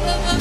Bye.